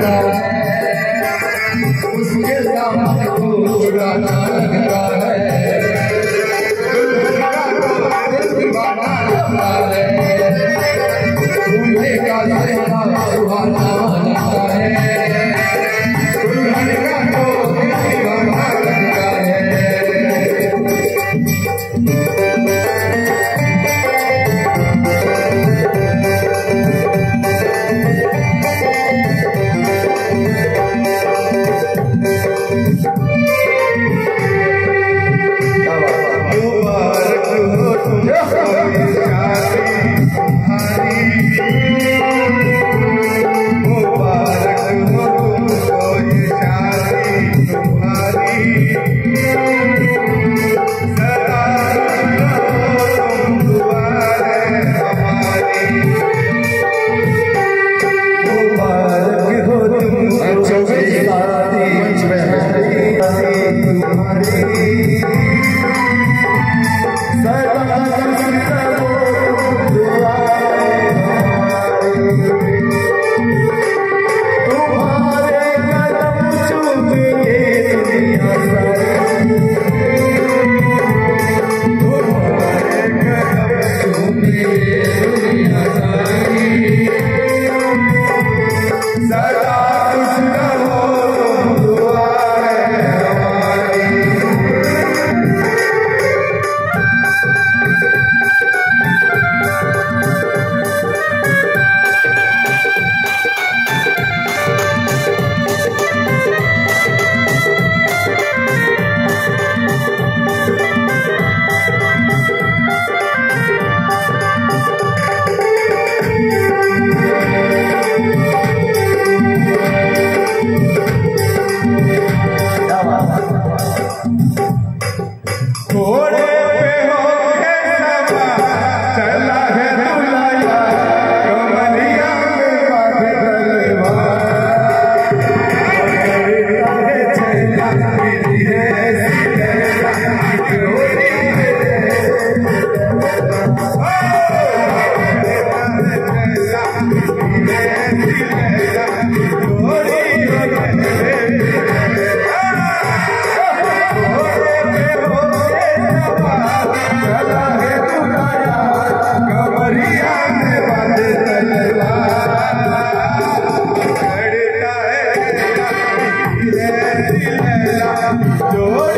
Ganga, Ganga, the Ganga, Hare Yeah.